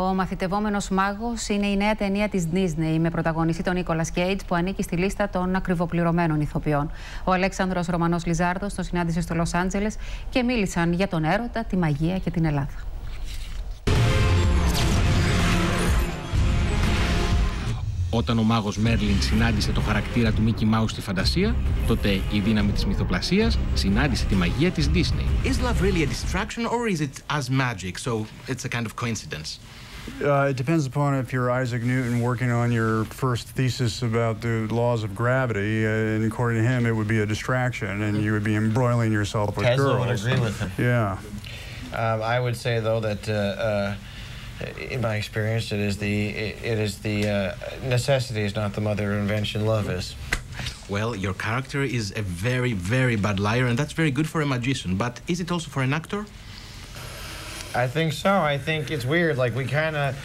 Ο μαθητευόμενος μάγος είναι η νέα ταινία της Disney με πρωταγωνιστή τον Νίκολα Κέιτ που ανήκει στη λίστα των ακριβοπληρωμένων ηθοποιών. Ο Αλέξανδρος Ρωμανός Λιζάρδος τον συνάντησε στο Λος Άντζελες και μίλησαν για τον έρωτα, τη μαγεία και την Ελλάδα. Όταν ο μάγος Μέρλιν συνάντησε το χαρακτήρα του Μίκη Μάου στη φαντασία, τότε η δύναμη της μυθοπλασίας συνάντησε τη μαγεία της Disney. Is love really a distraction or is it as magic, so it's a kind of coincidence? Uh, it depends upon if you're Isaac Newton working on your first thesis about the laws of gravity, uh, and according to him, it would be a distraction, and you would be embroiling yourself with Tesla girls. would agree with him. Yeah. Um, I would say though that uh, uh, in my experience, it is the it is the uh, necessity is not the mother of invention. Love is. Well, your character is a very, very bad liar, and that's very good for a magician. But is it also for an actor? I think so. I think it's weird. Like we kind of,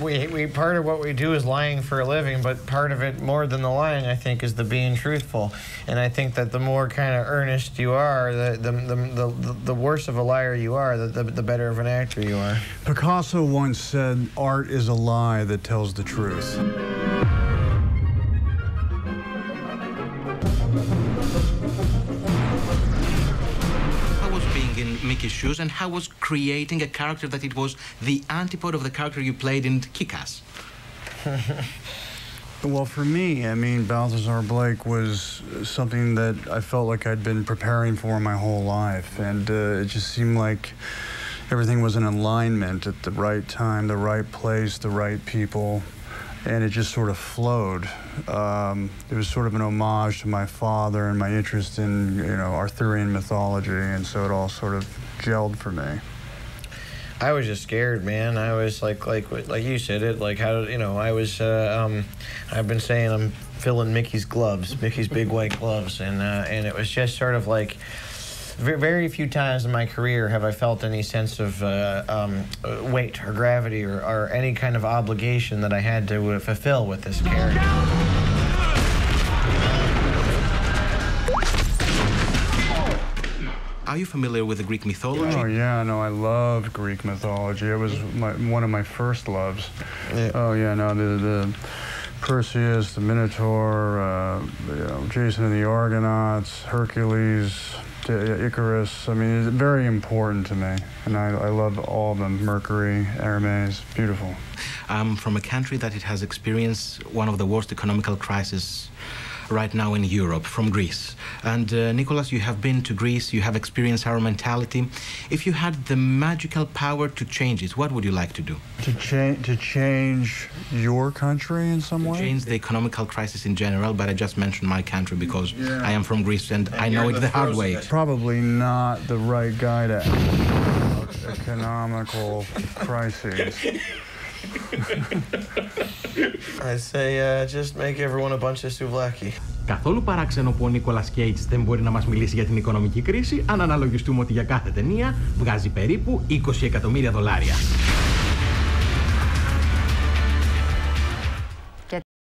we we part of what we do is lying for a living, but part of it more than the lying, I think, is the being truthful. And I think that the more kind of earnest you are, the the, the the the worse of a liar you are, the, the the better of an actor you are. Picasso once said, "Art is a lie that tells the truth." Shoes, and how was creating a character that it was the antipode of the character you played in Kick-Ass? Well, for me, I mean, Balthazar Blake was something that I felt like I'd been preparing for my whole life, and uh, it just seemed like everything was in alignment at the right time, the right place, the right people, and it just sort of flowed. Um, it was sort of an homage to my father and my interest in, you know, Arthurian mythology, and so it all sort of gelled for me. I was just scared, man. I was like, like, like you said it. Like how, you know, I was. Uh, um, I've been saying I'm filling Mickey's gloves, Mickey's big white gloves, and uh, and it was just sort of like. Ve- Very few times in my career have I felt any sense of uh, um, weight or gravity or, or any kind of obligation that I had to uh, fulfill with this character. Are you familiar with the Greek mythology? Oh yeah, no, I loved Greek mythology. It was my, one of my first loves. Yeah. Oh yeah, no, the the Perseus, the Minotaur, uh, you know, Jason and the Argonauts, Hercules, Icarus. I mean, it's very important to me, and I, I love all of them. Mercury, Hermes, beautiful. I'm from a country that it has experienced one of the worst economical crises right now in Europe, from Greece. And uh, Nicholas, you have been to Greece, you have experienced our mentality. If you had the magical power to change it, what would you like to do? To change to change your country in some way. Change the economical crisis in general, but I just mentioned my country because I am from Greece and, I know it the hard way. Probably not the right guy to economical crises. I say uh, just make everyone a bunch of souvlaki. Καθόλου παράξενο που ο Νίκολας Κέιτς δεν μπορεί να μας μιλήσει για την οικονομική κρίση, αν αναλογιστούμε ότι για κάθε ταινία βγάζει περίπου 20 εκατομμύρια δολάρια.